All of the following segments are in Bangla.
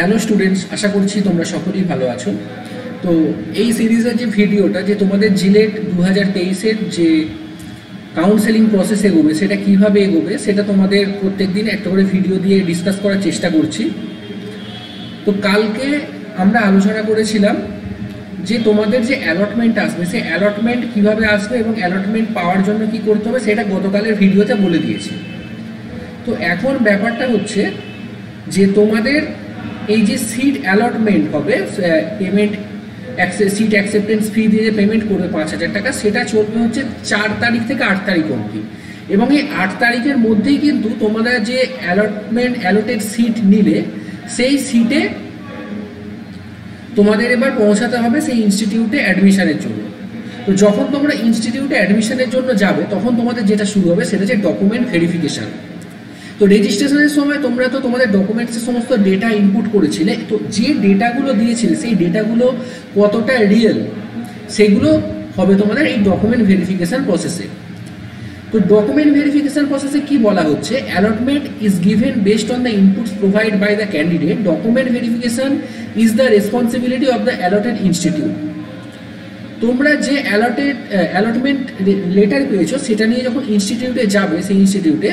হ্যালো স্টুডেন্টস আশা করছি তোমরা সকলেই ভালো আছো। তো এই সিরিজের যে ভিডিওটা, যে তোমাদের জিলেট দু হাজার তেইশের যে কাউন্সেলিং প্রসেস এগোবে, সেটা কীভাবে এগোবে, সেটা তোমাদের প্রত্যেক দিন একটা করে ভিডিও দিয়ে ডিসকাস করার চেষ্টা করছি। তো কালকে আমরা আলোচনা করেছিলাম যে তোমাদের যে অ্যালটমেন্ট আসবে, সেই অ্যালটমেন্ট কীভাবে আসবে এবং অ্যালটমেন্ট পাওয়ার জন্য কি করতে হবে, সেটা গতকালের ভিডিওতে বলে দিয়েছি। তো এখন ব্যাপারটা হচ্ছে যে তোমাদের এই যে সিট অ্যালটমেন্ট হবে পেমেন্ট সিট অ্যাকসেপ্টেন্স ফি দিয়ে যে পেমেন্ট করবে পাঁচ হাজার টাকা, সেটা চলবে হচ্ছে চার তারিখ থেকে আট তারিখ অবধি। এবং এই আট তারিখের মধ্যেই কিন্তু তোমরা যে অ্যালটমেন্ট অ্যালোটেড সিট নিলে, সেই সিটে তোমাদের এবার পৌঁছাতে হবে সেই ইনস্টিটিউটে অ্যাডমিশনের জন্য। তো যখন তোমরা ইনস্টিটিউটে অ্যাডমিশনের জন্য যাবে, তখন তোমাদের যেটা শুরু হবে, সেটা হচ্ছে ডকুমেন্ট ভেরিফিকেশান তো রেজিস্ট্রেশনের সময় তোমরা তো তোমাদের ডকুমেন্টসের সমস্ত ডেটা ইনপুট করেছিলে, তো যে ডেটাগুলো দিয়েছিলে, সেই ডেটাগুলো কতটা রিয়েল সেগুলো হবে তোমাদের এই ডকুমেন্ট ভেরিফিকেশান প্রসেসে তো ডকুমেন্ট ভেরিফিকেশন প্রসেসে কি বলা হচ্ছে? Allotment is given based on the inputs provide by the candidate document verification is the responsibility of the allotted institute তোমরা যে অ্যালটেড অ্যালটমেন্ট লেটার পেয়েছ, সেটা নিয়ে যখন ইনস্টিটিউটে যাবে, সেই ইনস্টিটিউটে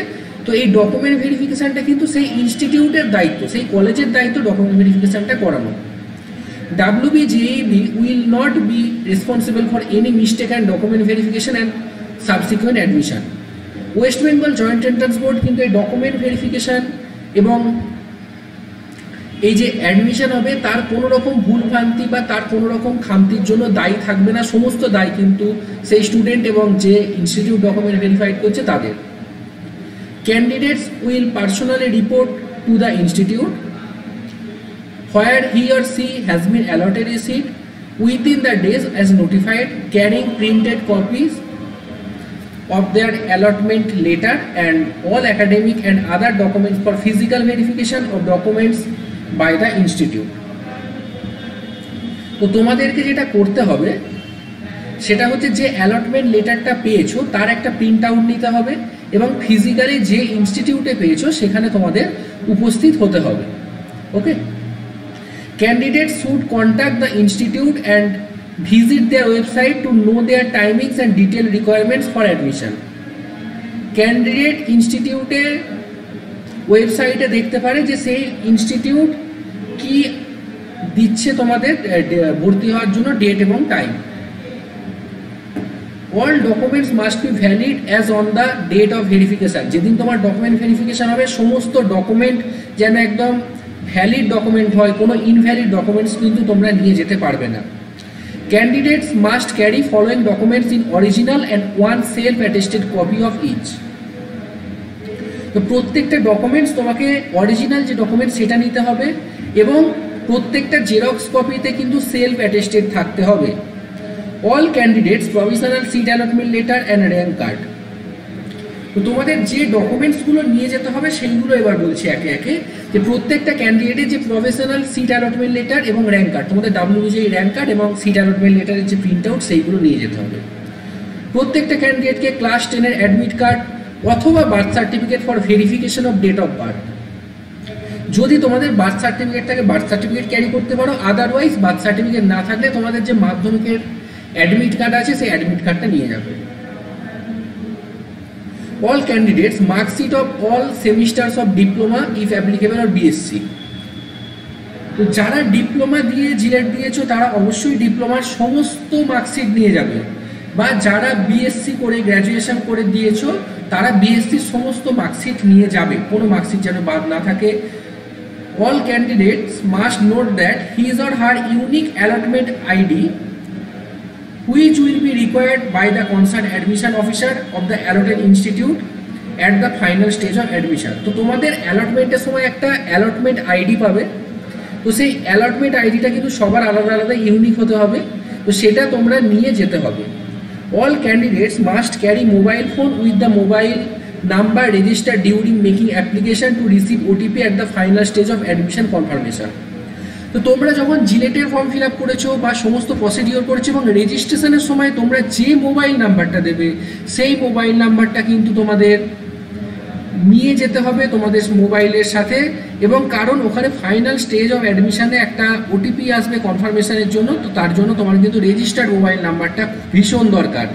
তো এই ডকুমেন্ট ভেরিফিকেশনটা কিন্তু সেই ইনস্টিটিউটের দায়িত্ব, সেই কলেজের দায়িত্ব ডকুমেন্ট ভেরিফিকেশানটা করানো। WBJEB will not be responsible for any mistake and document verification and subsequent admission West Bengal joint entrance board কিন্তু এই ডকুমেন্ট ভেরিফিকেশান এবং এই যে অ্যাডমিশন হবে, তার কোনো রকম ভুলভ্রান্তি বা তার কোনো রকম খামতির জন্য দায়ী থাকবে না, সমস্ত দায় কিন্তু সেই স্টুডেন্ট এবং যে ইনস্টিটিউট ডকুমেন্ট ভেরিফাইড করছে তাদের। Candidates will personally report to the institute where he or she has been allotted a seat within the days as notified carrying printed copies of their allotment letter and all academic and other documents for physical verification of documents by the institute তো তোমাদেরকে যেটা করতে হবে সেটা হচ্ছে যে অ্যালটমেন্ট লেটারটা পেয়েছ তার একটা প্রিন্ট আউট নিতে হবে এবং ফিজিক্যালি যে ইনস্টিটিউটে পেয়েছ, সেখানে তোমাদের উপস্থিত হতে হবে। Okay candidate should contact the institute and visit their website to know their timings and detail requirements for admission candidate ইনস্টিটিউটের ওয়েবসাইটে দেখতে পারে যে সেই ইনস্টিটিউট কি দিচ্ছে তোমাদের ভর্তি হওয়ার জন্য ডেট এবং time all documents must be valid as on the date of verification যেদিন তোমার ডকুমেন্ট ভেরিফিকেশান হবে, সমস্ত ডকুমেন্ট যেন একদম ভ্যালিড ডকুমেন্ট হয়, কোনো ইনভ্যালিড ডকুমেন্টস কিন্তু তোমরা নিয়ে যেতে পারবে না। Candidates must carry following documents in original and one self attested copy of each তো প্রত্যেকটা ডকুমেন্টস তোমাকে অরিজিনাল যে ডকুমেন্ট সেটা নিতে হবে এবং প্রত্যেকটা জেরক্স কপিতে কিন্তু সেলফ অ্যাটেস্টেড থাকতে হবে। All candidates provisional seat allotment letter and rank card তো তোমাদের যে ডকুমেন্টসগুলো নিয়ে যেতে হবে, সেইগুলো এবার বলছি একে একে। যে প্রত্যেকটা ক্যান্ডিডেটের যে প্রফেশনাল সিট অ্যালটমেন্ট লেটার এবং র্যাঙ্ক কার্ড তোমাদের ডাব্লিউজি র্যাঙ্ক কার্ড এবং সিট অ্যালটমেন্ট লেটারের যে প্রিন্ট আউট সেইগুলো নিয়ে যেতে হবে। প্রত্যেকটা ক্যান্ডিডেটকে ক্লাস টেনের অ্যাডমিট কার্ড অথবা birth certificate for verification of date of birth যদি তোমাদের বার্থ সার্টিফিকেট থাকে বার্থ সার্টিফিকেট ক্যারি করতে পারো আদারওয়াইজ বার্থ সার্টিফিকেট না থাকলে তোমাদের যে মাধ্যমিকের অ্যাডমিট কার্ড আছে, সেই অ্যাডমিট কার্ডটা নিয়ে যাবে। All candidates mark sheet of all of diploma, if applicable, or BSc তো যারা ডিপ্লোমা দিয়ে জিলেট দিয়েছ, তারা অবশ্যই ডিপ্লোমার সমস্ত মার্কশিট নিয়ে যাবে। বা যারা বিএসসি করে গ্র্যাজুয়েশন করে দিয়েছ, তারা বিএসসির সমস্ত মার্কশিট নিয়ে যাবে। কোনো মার্কশিট যেন বাদ না থাকে। All candidates must note that his or her unique allotment ID which will be required by the concerned admission officer of the allotted institute at the final stage of admission. তো তোমাদের অ্যালটমেন্টের সময় একটা অ্যালটমেন্ট আইডি পাবে। তো সেই অ্যালটমেন্ট আইডিটা কিন্তু সবার আলাদা আলাদা ইউনিক হতে হবে। তো সেটা তোমরা নিয়ে যেতে হবে। All candidates must carry mobile phone with the mobile number register during making application to receive OTP at the final stage of admission confirmation তো তোমরা যখন জিলেটের ফর্ম ফিল আপ করেছ বা সমস্ত প্রসিডিওর করেছ এবং রেজিস্ট্রেশনের সময় তোমরা যে মোবাইল নাম্বারটা দেবে, সেই মোবাইল নাম্বারটা কিন্তু তোমাদের নিয়ে যেতে হবে তোমাদের মোবাইলের সাথে এবং কারণ ওখানে ফাইনাল স্টেজ অফ অ্যাডমিশানে একটা ওটিপি আসবে কনফার্মেশনের জন্য, তো তার জন্য তোমার কিন্তু রেজিস্টার্ড মোবাইল নাম্বারটা ভীষণ দরকার।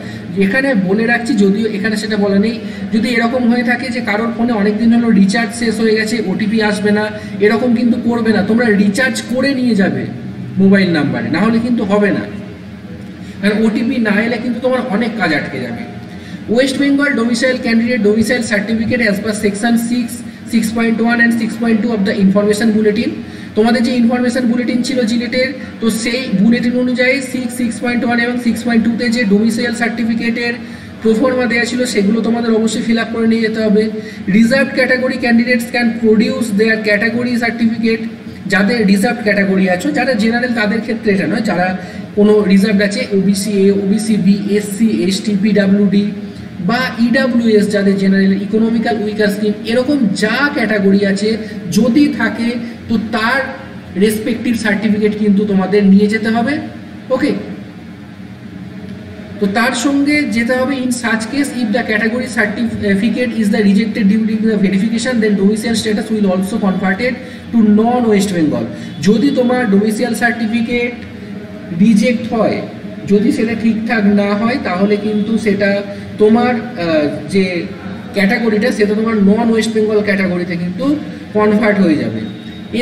এখানে বলে রাখছি, যদিও এখানে সেটা বলা নেই, যদি এরকম হয়ে থাকে যে কারোর ফোনে অনেক দিন হলো রিচার্জ শেষ হয়ে গেছে ওটিপি আসবে না, এরকম কিন্তু করবে না, তোমরা রিচার্জ করে নিয়ে যাবে মোবাইল নাম্বারে না হলে কিন্তু হবে না। কারণ ওটিপি না এলে কিন্তু তোমার অনেক কাজ আটকে যাবে। West Bengal domicile candidate domicile certificate as per section six six point one and six point two of the information bulletin তোমাদের যে ইনফরমেশন বুলেটিন ছিল জিলেটের তো সেই বুলেটিন অনুযায়ী সিক্স সিক্স পয়েন্ট ওয়ান এবং সিক্স পয়েন্ট টুতে যে ডোমিসাইল সার্টিফিকেটের প্রোফর্মা দেওয়া ছিল, সেগুলো তোমাদের অবশ্যই ফিল আপ করে নিয়ে যেতে হবে। Reserve category candidates can produce their category certificate যাদের রিজার্ভ ক্যাটাগরি আছো, যারা জেনারেল তাদের ক্ষেত্রে এটা নয়, যারা কোনো রিজার্ভ আছে OBC A OBC B SC ST PWD বা ইডাব্লিউএস যাদের জেনারেল ইকোনমিক্যাল উইকার স্কিম এরকম যা ক্যাটাগরি আছে, যদি থাকে, তো তার রেসপেক্টিভ সার্টিফিকেট কিন্তু তোমাদের নিয়ে যেতে হবে ওকে তো তার সঙ্গে যেতে হবে in such case if the category certificate is the rejected during the verification then domicile status will also converted to non West Bengal যদি তোমার ডোমিসিয়াল সার্টিফিকেট রিজেক্ট হয় যদি সেটা ঠিকঠাক না হয়, তাহলে কিন্তু সেটা তোমার যে ক্যাটাগরিটা, সেটা তোমার নন ওয়েস্ট বেঙ্গল ক্যাটাগরিতে কিন্তু কনভার্ট হয়ে যাবে।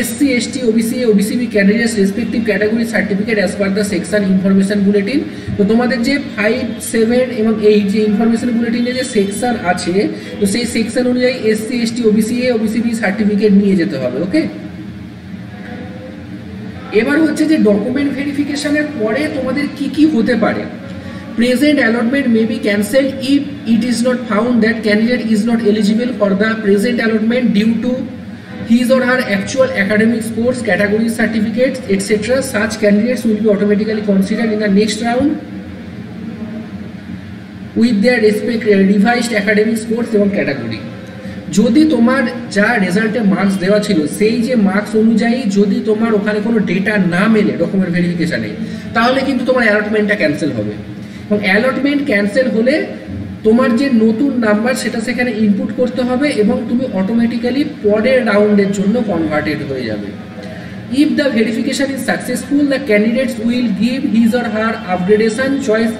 SC ST OBC OBC B candidates respective category certificate as per the section information bulletin তো তোমাদের যে ফাইভ সেভেন এবং এইট যে ইনফরমেশন বুলেটিনে যে সেকশন আছে, তো সেই সেকশন অনুযায়ী SC ST OBC A OBC B certificate নিয়ে যেতে হবে ওকে এবার হচ্ছে যে ডকুমেন্ট ভেরিফিকেশানের পরে তোমাদের কি কি হতে পারে? Present allotment may be cancel if it is not found that candidate is not eligible for the present allotment due to his or her actual academic sports category certificate etcetera search candidates will be automatically consider in the next round with their respect revised academic sports এবং ক্যাটাগরি যদি তোমার যা রেজাল্টে মার্কস দেওয়া ছিল, সেই যে মার্কস অনুযায়ী যদি তোমার ওখানে কোনো ডেটা না মেলে ডকুমেন্ট ভেরিফিকেশানে তাহলে কিন্তু তোমার অ্যালটমেন্টটা ক্যান্সেল হবে। এবং অ্যালটমেন্ট ক্যান্সেল হলে তোমার যে নতুন নাম্বার সেটা সেখানে ইনপুট করতে হবে এবং তুমি অটোমেটিক্যালি পরের রাউন্ডের জন্য কনভার্টেড হয়ে যাবে। If the verification is successful the candidates will give his or her upgradation choice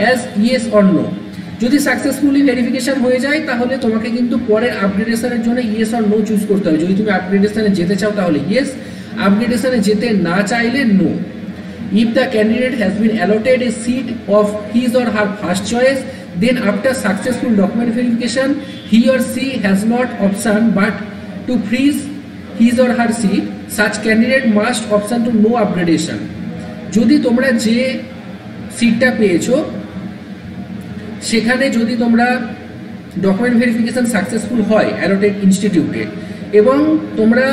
as yes or no যদি সাকসেসফুলি ভেরিফিকেশন হয়ে যায়, তাহলে তোমাকে কিন্তু পরের আপগ্রেডেশনের জন্য ইয়েস অর নো চুজ করতে হবে। যদি তুমি আপগ্রেডেশনে যেতে চাও, তাহলে ইয়েস আপগ্রেডেশনে যেতে না চাইলে no if the candidate has been allotted a seat of his or her first choice then after successful document verification, he or she has not option but to freeze his or her seat. Such candidate must option to no upgradation যদি তোমরা যে সিটটা পেয়েছ সেখানে যদি তোমরা ডকুমেন্ট ভেরিফিকেশন সাকসেসফুল হয় অ্যালোটেড ইনস্টিটিউটে এবং তোমরা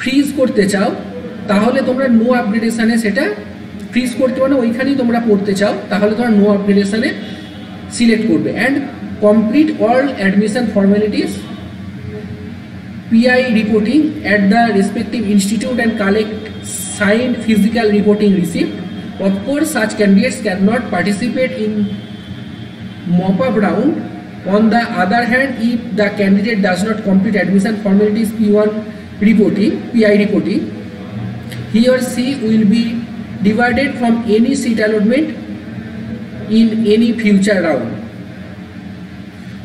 ফ্রিজ করতে চাও, তাহলে তোমরা নো আপগ্রেডেশনে সেটা ফ্রিজ করতে পারো ওইখানেই তোমরা পড়তে চাও, তাহলে তোমরা নো আপগ্রেডেশনে সিলেক্ট করবে। And complete all admission formalities PI reporting at the respective institute and collect signed physical reporting receipt of course such candidates can not participate in mop up round on the other hand if the candidate does not complete admission formalities p1 reporting pi reporting he or she will be divided from any seat allotment in any future round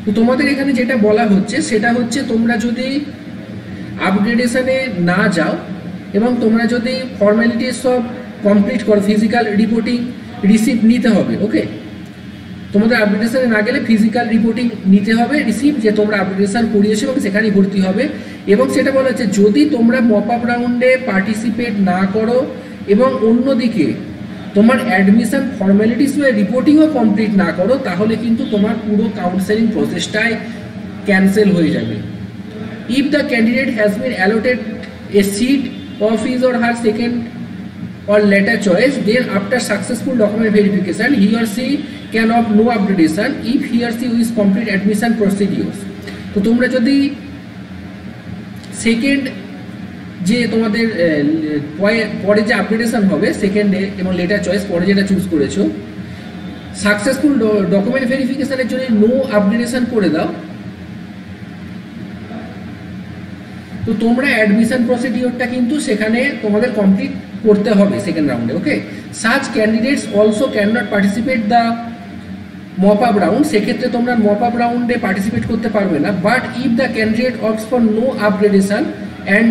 তো তোমাদের এখানে যেটা বলা হচ্ছে সেটা হচ্ছে তোমরা যদি আপগ্রেডেশনে না যাও এবং তোমরা যদি ফর্মালিটিস সব কমপ্লিট করো ফিজিক্যাল রিপোর্টিং রিসিপ্ট নিতে হবে ওকে তোমাদের আপগ্রেডেশনে না গেলে ফিজিক্যাল রিপোর্টিং নিতে হবে রিসিভ যে তোমরা আপগ্রেডেশন করিয়েছো এবং সেখানেই ভর্তি হবে। এবং সেটা বলা হচ্ছে, যদি তোমরা মপ আপ রাউন্ডে পার্টিসিপেট না করো এবং অন্যদিকে তোমার অ্যাডমিশন ফর্মালিটিস বা রিপোর্টিংও কমপ্লিট না করো, তাহলে কিন্তু তোমার পুরো কাউন্সেলিং প্রসেসটাই ক্যান্সেল হয়ে যাবে। If the candidate has been allotted a seat of his or her second or later choice then after successful document verification he or she can opt no upgradation if he or she is complete admission procedures তো তোমরা যদি সেকেন্ড যে তোমাদের পরে যে আপগ্রেডেশন হবে সেকেন্ডে এবং লেটার চয়েস পরে যেটা চুজ করেছ সাকসেসফুল ডকুমেন্ট ভেরিফিকেশনের জন্য নো আপগ্রেডেশন করে দাও তো তোমরা অ্যাডমিশন প্রসিডিওরটা কিন্তু সেখানে তোমাদের কমপ্লিট করতে হবে সেকেন্ড রাউন্ডে okay such candidates also can not participate the mop up round সেক্ষেত্রে তোমরা মপ আপ রাউন্ডে পার্টিসিপেট করতে পারবে না but if the candidate opts for no upgradation and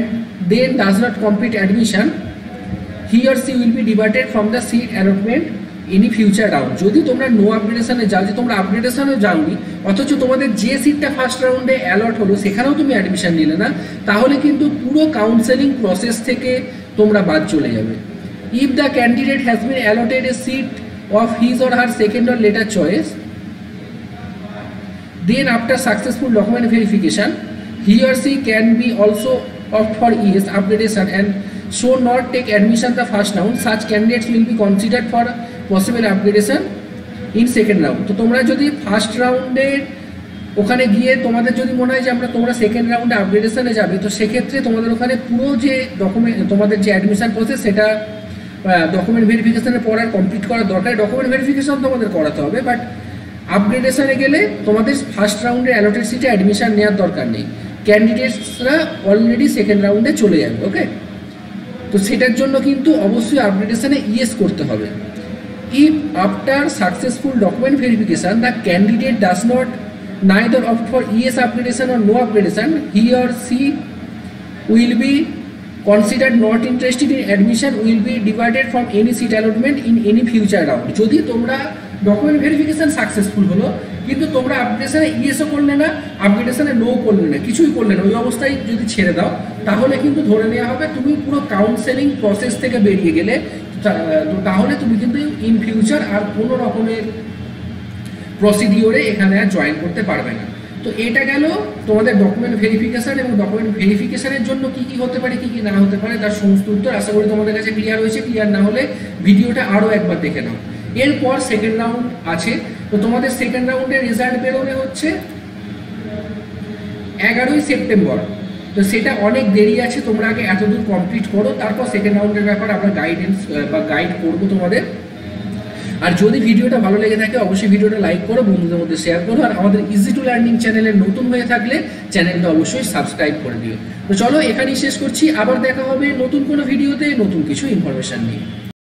then does not complete admission he or she will be diverted from the seat allotment in future round যদি তোমরা নো আপগ্রেডেশনে যাও যে তোমরা আপগ্রেডেশনে যাওনি, অথচ তোমাদের যে সিটটা ফার্স্ট রাউন্ডে অ্যালট হলো, সেখানেও তুমি অ্যাডমিশন নিলে না, তাহলে কিন্তু পুরো কাউন্সেলিং প্রসেস থেকে তোমরা বাদ চলে যাবে if the candidate has been allotted a seat of his or her second or later choice then after successful document verification he or she can be also opt for ES upgradation and so not take admission the first round such candidates will be considered for possible upgradation in second round তো তোমরা যদি ফার্স্ট রাউন্ডে ওখানে গিয়ে তোমাদের যদি মনে হয় যে আমরা তোমরা সেকেন্ড রাউন্ডে আপগ্রেডেশনে যাবে, তো সেক্ষেত্রে তোমাদের ওখানে পুরো যে ডকুমেন্ট তোমাদের যে অ্যাডমিশন প্রসেস সেটা ডকুমেন্ট ভেরিফিকেশনের পর আর কমপ্লিট করার দরকার। ডকুমেন্ট ভেরিফিকেশান তোমাদের করাতে হবে বাট আপগ্রেডেশনে গেলে তোমাদের ফার্স্ট রাউন্ডে অ্যালোটেড সিটে অ্যাডমিশন নেওয়ার দরকার নেই। ক্যান্ডিডেটসরা অলরেডি সেকেন্ড রাউন্ডে চলে যাবে ওকে তো সেটার জন্য কিন্তু অবশ্যই আপগ্রেডেশনে ইয়েস করতে হবে। If after successful document verification the candidate does not neither of for yes upgradation or no upgradation he or she will be considered not interested in admission, will be diverted from any seat allotment in any future round. যদি তোমরা ডকুমেন্ট ভেরিফিকেশন সাকসেসফুল হলো, কিন্তু তোমরা আপগ্রেডেশনে ইয়েসও করলে না আপগ্রেডেশনে নো করলে না, কিছুই করলে না, ওই অবস্থায় যদি ছেড়ে দাও, তাহলে কিন্তু ধরে নেওয়া হবে তুমি পুরো কাউন্সেলিং প্রসেস থেকে বেরিয়ে গেলে তাহলে তুমি কিন্তু ইন ফিউচার আর কোনো রকমের প্রসিডিওরে এখানে আর জয়েন করতে পারবে না। তো এটা গেল তোমাদের ডকুমেন্ট ভেরিফিকেশান এবং ডকুমেন্ট ভেরিফিকেশানের জন্য কি কি হতে পারে, কি কি না হতে পারে, তার সমস্ত উত্তর আশা করি তোমাদের কাছে ক্লিয়ার হয়েছে। ক্লিয়ার না হলে ভিডিওটা আরও একবার দেখে নাও। এরপর সেকেন্ড রাউন্ড আছে। তো তোমাদের সেকেন্ড রাউন্ডের রেজাল্ট বেরোবে হচ্ছে এগারোই সেপ্টেম্বর। তো সেটা অনেক দেরি আছে, তোমরা আগে এতদূর কমপ্লিট করো, তারপর সেকেন্ড রাউন্ডের ব্যাপার আমরা গাইডেন্স বা গাইড করব তোমাদের। আর যদি ভিডিওটা ভালো লেগে থাকে, অবশ্যই ভিডিওটা লাইক করো, বন্ধুদের মধ্যে শেয়ার করো, আর আমাদের ইজি টু লার্নিং চ্যানেলে নতুন হয়ে থাকলে চ্যানেলটা অবশ্যই সাবস্ক্রাইব করে দিও। তো চলো এখানেই শেষ করছি, আবার দেখা হবে নতুন কোনো ভিডিওতে নতুন কিছু ইনফরমেশন নিয়ে।